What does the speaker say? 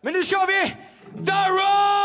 Men nu kör vi The Road!